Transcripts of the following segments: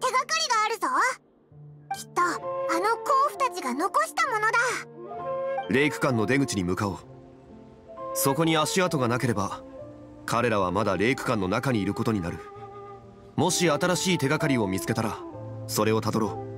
手がかりがあるぞ。きっとあの甲府たちが残したものだ。レイク館の出口に向かおう。そこに足跡がなければ彼らはまだレイク館の中にいることになる。もし新しい手がかりを見つけたらそれをたどろう。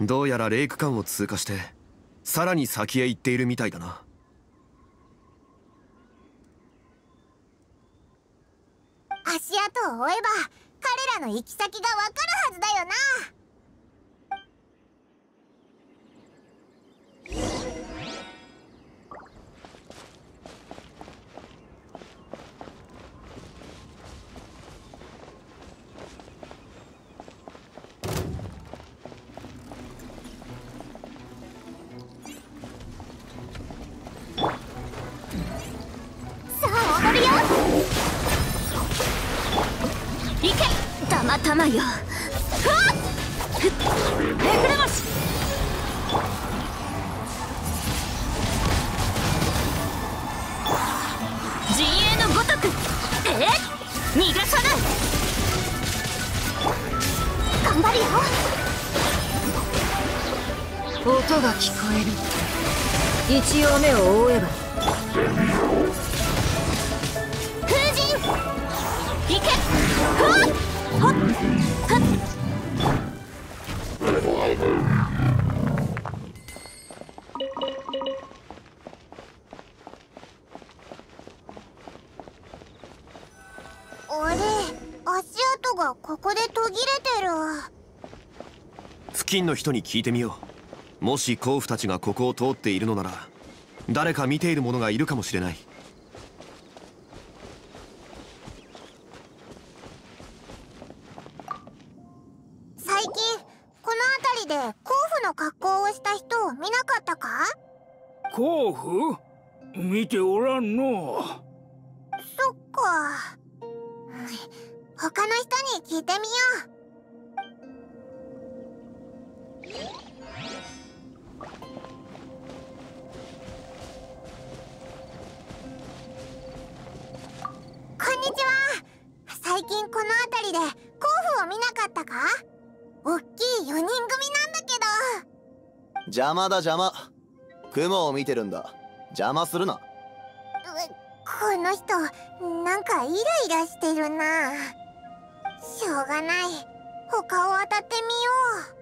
どうやらレイク館を通過して。さらに先へ行っているみたいだな。足跡を追えば彼らの行き先がわかるはずだよな。たまたまよ。ふっ！めくれます陣営のごとく。え？っ逃がさない。頑張るよ。音が聞こえる。一応目を覆えば。風神！行け！ふっ足跡がここで途切れてる付近の人に聞いてみようもし甲府たちがここを通っているのなら誰か見ている者がいるかもしれないいてみよう。こんにちは。最近この辺りで甲府を見なかったか？おっきい4人組なんだけど。邪魔だ邪魔雲を見てるんだ。邪魔するな。この人なんかイライラしてるな。しょうがない。他を当たってみよう。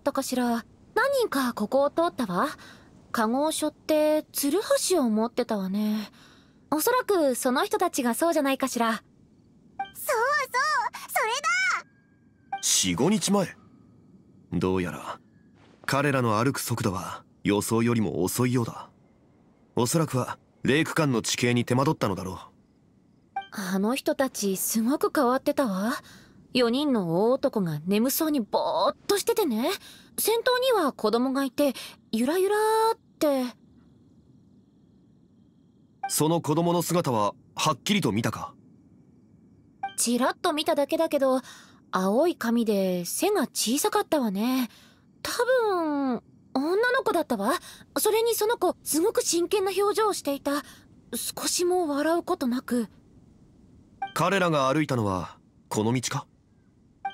ったかしら？何人かここを通ったわ。カゴを背負ってツルハシを持ってたわね。おそらくその人たちがそうじゃないかしら。そうそうそれだ！45日前。どうやら彼らの歩く速度は予想よりも遅いようだ。おそらくはレイク間の地形に手間取ったのだろあの人たちすごく変わってたわ4人の大男が眠そうにぼーっとしててね。先頭には子供がいてゆらゆらーって。うその子供の姿ははっきりと見たか？ちらっと見ただけだけど青い髪で背が小さかったわね。多分女の子だったわ。それにその子すごく真剣な表情をしていた。少しも笑うことなく。彼らが歩いたのはこの道か？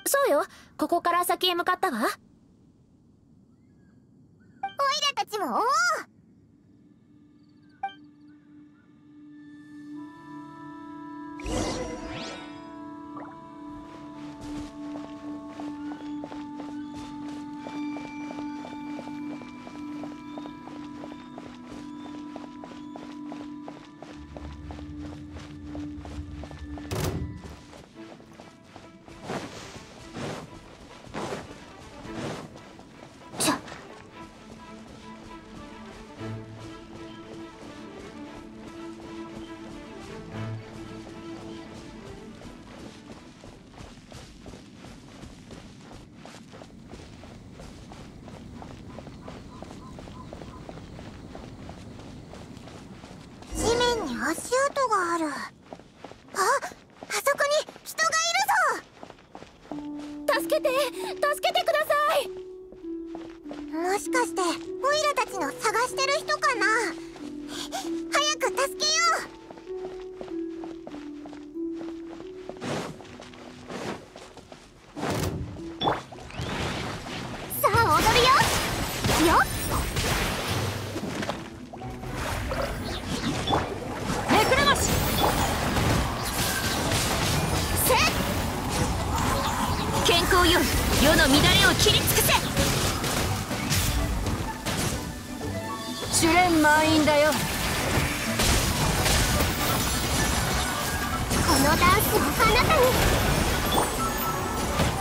そうよ。ここから先へ向かったわ。オイラたちもおお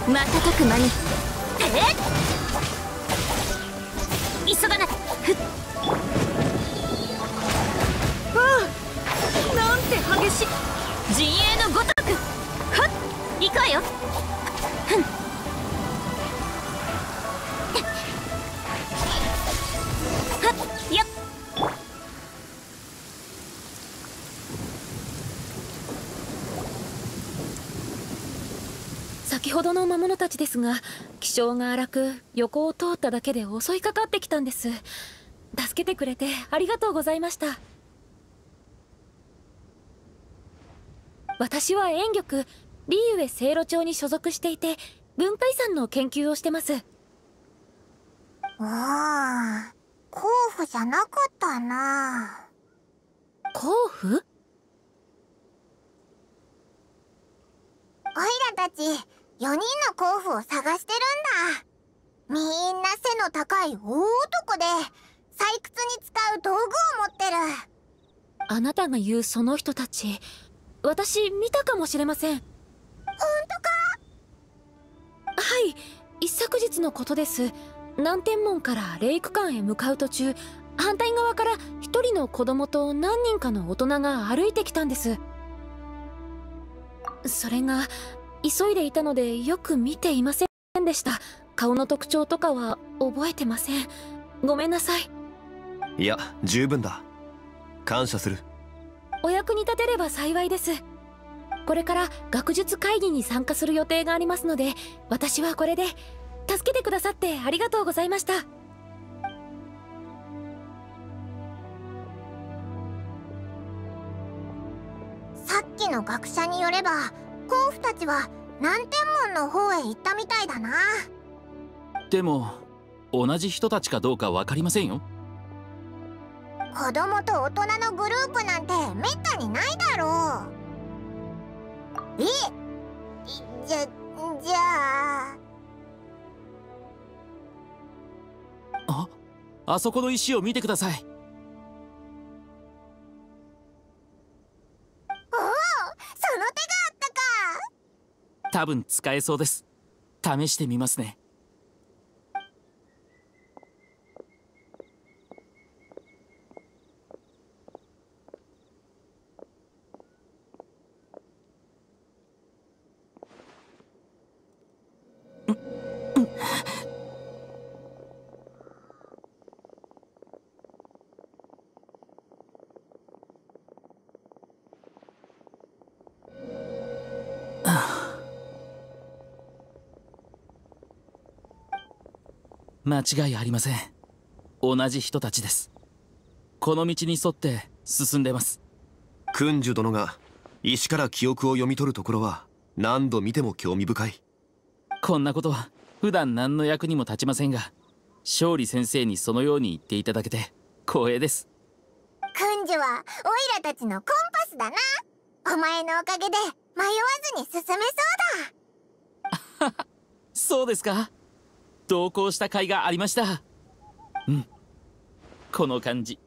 瞬く間に。え？っ急がな。いふっ。ああなんて激しい。陣営のごとく。はっ。行くわよ。魔物たちですが気性が荒く横を通っただけで襲いかかってきたんです。助けてくれてありがとうございました。私は演玉リーウェ聖路町に所属していて文化遺産の研究をしてます。おー候補じゃなかったな。甲府？オイラたち4人の候補を探してるんだ。みんな背の高い大男で採掘に使う道具を持ってる。あなたが言うその人たち私見たかもしれません。本当か？はい一昨日のことです。南天門からレイク館へ向かう途中反対側から一人の子供と何人かの大人が歩いてきたんです。それが急いでいたのでよく見ていませんでした。顔の特徴とかは覚えてません。ごめんなさい。いや十分だ。感謝する。お役に立てれば幸いです。これから学術会議に参加する予定がありますので私はこれで助けてくださってありがとうございました。さっきの学者によれば甲府たちは南天門の方へ行ったみたいだな。でも同じ人たちかどうか分かりませんよ。子供と大人のグループなんてめったにないだろう。えいじゃじゃあ。ああそこの石を見てください多分使えそうです。試してみますね。間違いありません。同じ人たちです。この道に沿って進んでます。君主殿が石から記憶を読み取るところは何度見ても興味深い。こんなことは普段何の役にも立ちませんが勝利先生にそのように言っていただけて光栄です。君主はオイラたちのコンパスだな。お前のおかげで迷わずに進めそうだ。そうですか？同行した甲斐がありました。うん。この感じ。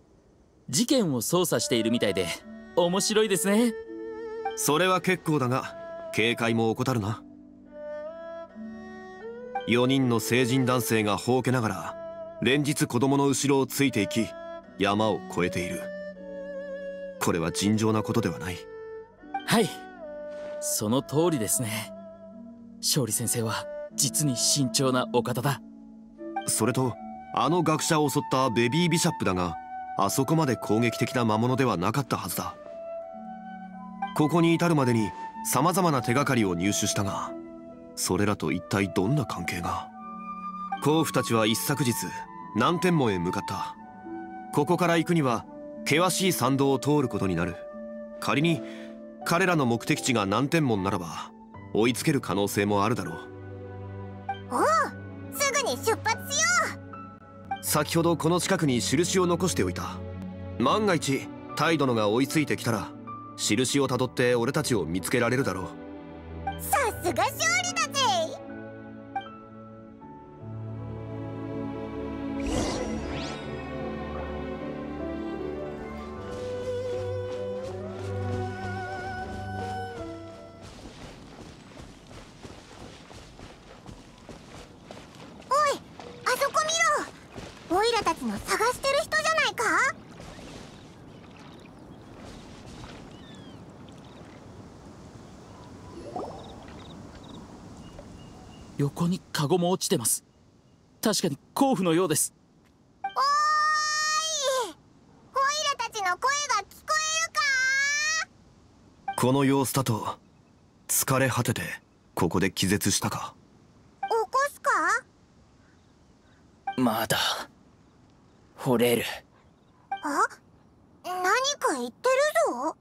事件を捜査しているみたいで面白いですね。それは結構だが警戒も怠るな。4人の成人男性がほうけながら連日子供の後ろをついていき山を越えている。これは尋常なことではない。はい。その通りですね。勝利先生は実に慎重なお方だ。それとあの学者を襲ったベビービシャップだがあそこまで攻撃的な魔物ではなかったはずだ。ここに至るまでに様々な手がかりを入手したがそれらと一体どんな関係が？甲府たちは一昨日南天門へ向かった。ここから行くには険しい山道を通ることになる。仮に彼らの目的地が南天門ならば追いつける可能性もあるだろう。先ほどこの近くに印を残しておいた。万が一タイ殿が追いついてきたら印をたどって俺たちを見つけられるだろうう。さすが勝利！の探してる人じゃないか？横にカゴも落ちてます。確かに甲府のようです。おーいオイラたちの声が聞こえるか？この様子だと疲れ果ててここで気絶したか？起こすか？まだ惚れる。あ？何か言ってるぞ？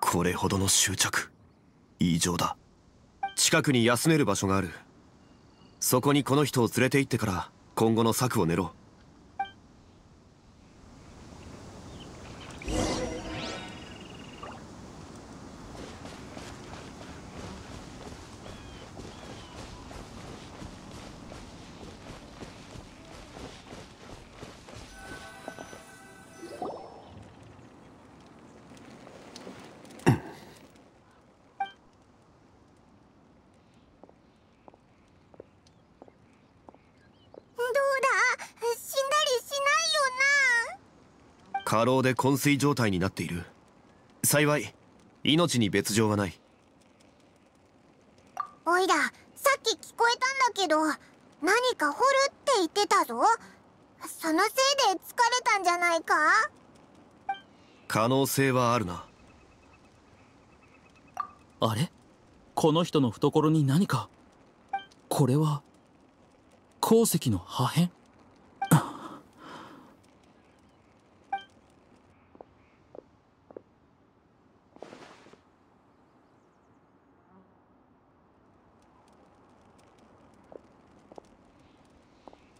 これほどの執着。異常だ。近くに休める場所がある。そこにこの人を連れて行ってから今後の策を練ろう過労で昏睡状態になっている。幸い命に別状はない。なおいらさっき聞こえたんだけど何か掘るって言ってたぞ。そのせいで疲れたんじゃないか？可能性はあるな。あれ？この人の懐に何か？これは鉱石の破片？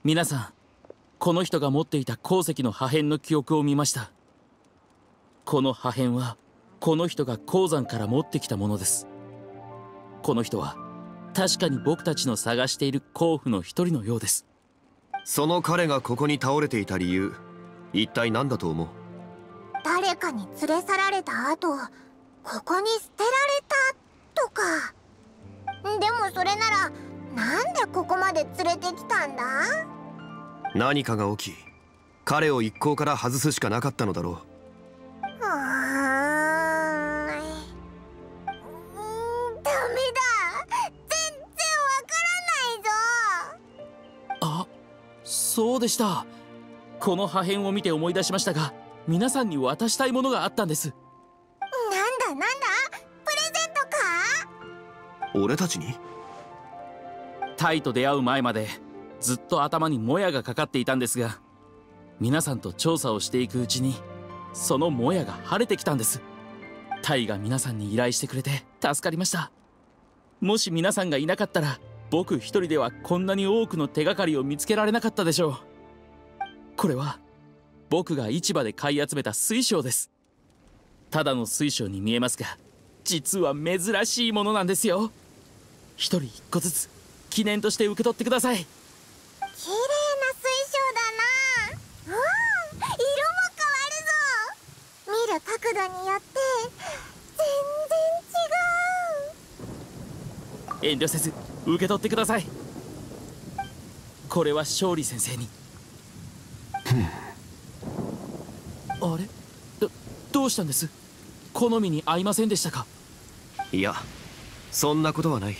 皆さんこの人が持っていた鉱石の破片の記憶を見ました。この破片はこの人が鉱山から持ってきたものです。この人は確かに僕たちの探している甲府の一人のようです。その彼がここに倒れていた理由一体何だと思う？誰かに連れ去られた後ここに捨てられたとか。でもそれならなんでここまで連れてきたんだ？何かが起き彼を一行から外すしかなかったのだろう。うーんうーんダメだ。全然わからないぞ。あそうでした。この破片を見て思い出しましたが皆さんに渡したいものがあったんです。なんだなんだ？プレゼントか？俺たちに？タイと出会う前までずっと頭にもやがかかっていたんですが皆さんと調査をしていくうちにそのもやが晴れてきたんです。タイが皆さんに依頼してくれて助かりました。もし皆さんがいなかったら僕一人ではこんなに多くの手がかりを見つけられなかったでしょう。これは僕が市場で買い集めた水晶です。ただの水晶に見えますが実は珍しいものなんですよ。一人一個ずつ記念として受け取ってください綺麗な水晶だなうん色も変わるぞ見る角度によって全然違う。遠慮せず受け取ってください。これは勝利先生に。あれ？どどうしたんです？好みに合いませんでしたか？いやそんなことはない。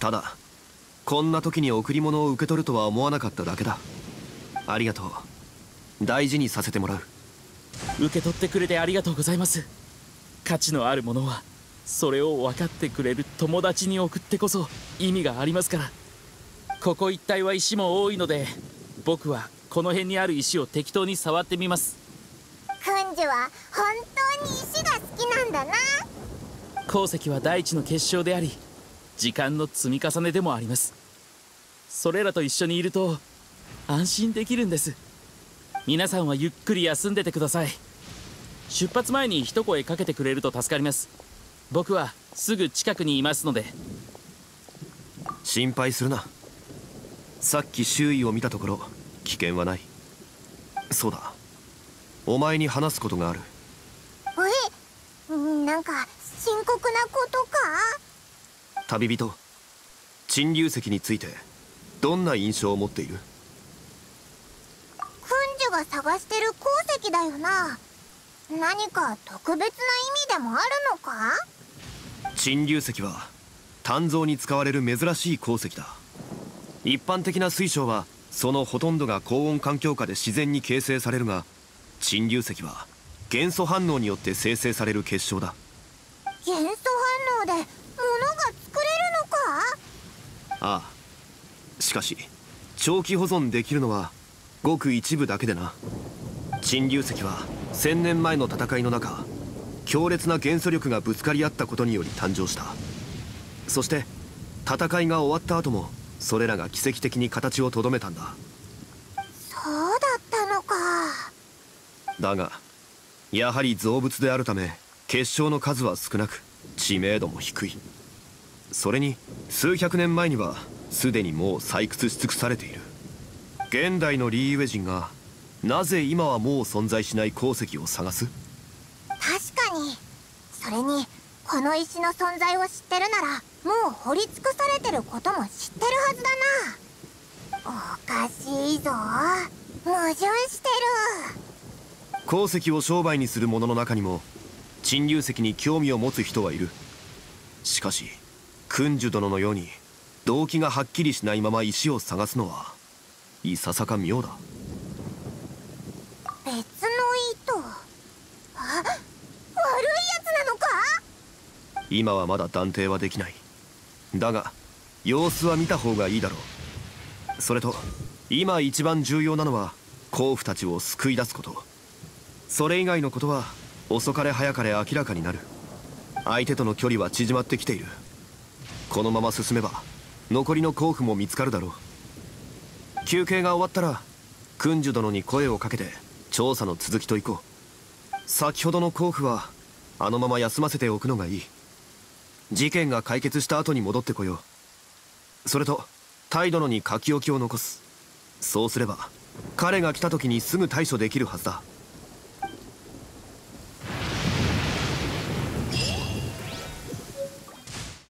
ただこんな時に贈り物を受け取るとは思わなかっただけだ。ありがとう。大事にさせてもらう受け取ってくれてありがとうございます。価値のあるものはそれを分かってくれる友達に送ってこそ意味がありますから。ここ一帯は石も多いので僕はこの辺にある石を適当に触ってみます。くんじは本当に石が好きなんだな。鉱石は大地の結晶であり時間の積み重ねでもあります。それらと一緒にいると安心できるんです皆さんはゆっくり休んでてください。出発前に一声かけてくれると助かります。僕はすぐ近くにいますので。心配するな。さっき周囲を見たところ危険はない。そうだ。お前に話すことがある。え？なんか深刻なことか？旅人。陳流石についてどんな印象を持っている？探してる鉱石だよな。何か特別な意味でもあるのか？陳流石は鍛造に使われる珍しい鉱石だ。一般的な水晶はそのほとんどが高温環境下で自然に形成されるが陳流石は元素反応によって生成される結晶だ。元素反応で物が作れるのか？ああ。しかし長期保存できるのはごく一部だけでな。陳流石は1000年前の戦いの中強烈な元素力がぶつかり合ったことにより誕生した。そして戦いが終わった後もそれらが奇跡的に形をとどめたんだ。そうだったのか。だがやはり造物であるため結晶の数は少なく知名度も低い。それに数百年前にはすでにもう採掘し尽くされている現代のリーウェ人がなぜ今はもう存在しない鉱石を探す？確かに。それにこの石の存在を知ってるならもう掘り尽くされてることも知ってるはずだな。おかしいぞ。矛盾してる。鉱石を商売にする者の中にも陳流石に興味を持つ人はいる。しかし君主殿のように動機がはっきりしないまま石を探すのはいささか妙だ。別の意図あ悪いやつなのか？今はまだ断定はできない。だが様子は見た方がいいだろう。それと今一番重要なのは甲府たちを救い出すこと。それ以外のことは遅かれ早かれ明らかになる。相手との距離は縮まってきている。このまま進めば残りの甲府も見つかるだろう休憩が終わったら君主殿に声をかけて調査の続きと行こう。先ほどの甲府はあのまま休ませておくのがいい。事件が解決した後に戻ってこよう。それと態度のに書き置きを残す。そうすれば彼が来た時にすぐ対処できるはずだ。